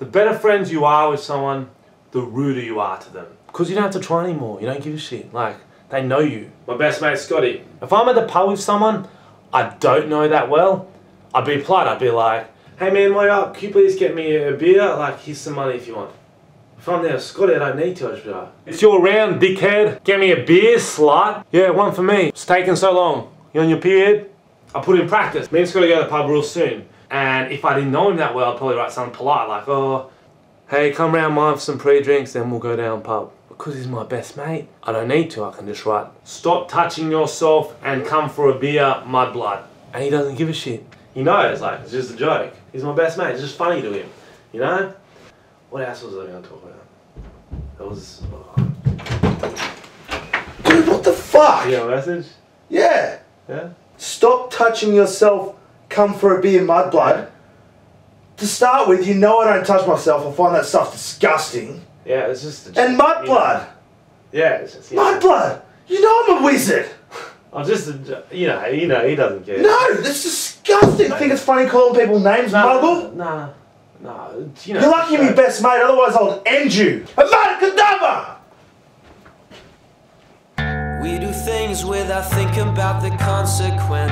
The better friends you are with someone, the ruder you are to them. Because you don't have to try anymore. You don't give a shit. Like, they know you. My best mate, Scotty. If I'm at the pub with someone I don't know that well, I'd be polite. I'd be like, hey man, what up? Can you please get me a beer? Like, here's some money if you want. If I'm there, Scotty, I don't need to. I just be like, if you're around, dickhead, get me a beer, slut. Yeah, one for me. It's taking so long. You on your period? I put in practice. Me and Scotty go to the pub real soon. And if I didn't know him that well, I'd probably write something polite like, oh, hey, come round mine for some pre-drinks, then we'll go down pub. Because he's my best mate, I don't need to, I can just write, stop touching yourself and come for a beer, mudblood. And he doesn't give a shit. He knows, like, it's just a joke. He's my best mate, it's just funny to him, you know? What else was I going to talk about? That was... Oh. Dude, what the fuck? You got a message? Yeah. Yeah? Stop touching yourself, come for a beer, mudblood. To start with, you know I don't touch myself. I find that stuff disgusting. Yeah, it's just a And mudblood. Yeah, it's just... Yeah. Mudblood. You know I'm a wizard. I'm just a... You know, you know, he doesn't care. No, that's disgusting. I think it's funny calling people names, Muggle. Nah, nah, you know... You're lucky you're my uh, best mate, otherwise I'll end you. Amadacadabra! We do things without thinking about the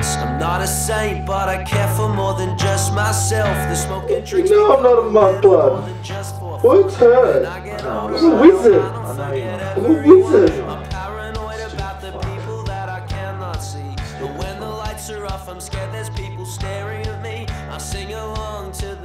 consequence. I'm not a saint, but I care for more than just myself. The smoking drinks. know I'm not a mudblood. What's hurt? I'm a wizard. I'm a wizard. I'm paranoid about the people that I cannot see. But when the lights are off, I'm scared there's people staring at me. I sing along to the